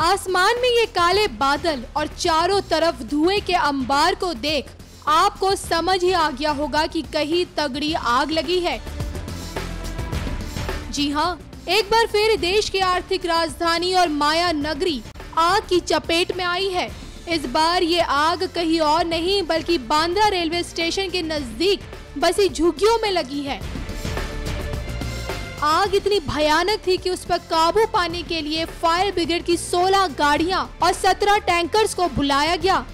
आसमान में ये काले बादल और चारों तरफ़ धुएँ के अंबार को देख, आपको समझ ही आ गया होगा कि कहीं तगड़ी आग लगी है। जी हाँ एक बार फिर देश की आर्थिक राजधानी और माया नगरी आग की चपेट में आई है। इस बार ये आग कहीं और नहीं, बल्कि बांद्रा रेलवे स्टेशन के नज़दीक बसी झुग्गियों में लगी है। आग इतनी भयानक थी कि उस पर काबू पाने के लिए फायर ब्रिगेड की 16 गाड़ियाँ और 17 टैंकर्स को बुलाया गया।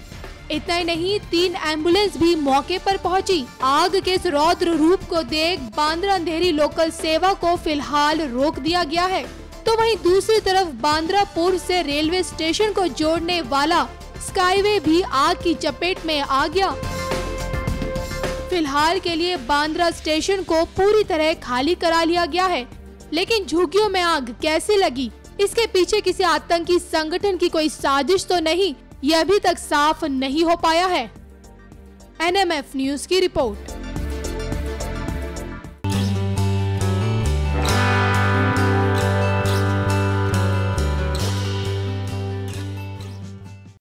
इतना ही नहीं, तीन एंबुलेंस भी मौके पर पहुँची। आग के इस रौद्र रूप को देख बांद्रा अंधेरी लोकल सेवा को फ़िलहाल रोक दिया गया है। तो वहीं दूसरी तरफ़ बांद्रा पूर्व से रेलवे स्टेशन को जोड़ने वाला स्काईवे भी आग की चपेट में आ गया। फ़िलहाल के लिए बांद्रा स्टेशन को पूरी तरह खाली करा लिया गया है। लेकिन झुग्गियों में आग कैसे लगी? इसके पीछे किसी आतंकी संगठन की कोई साजिश तो नहीं ये अभी तक साफ़ नहीं हो पाया है। एनएमएफ न्यूज़ की रिपोर्ट।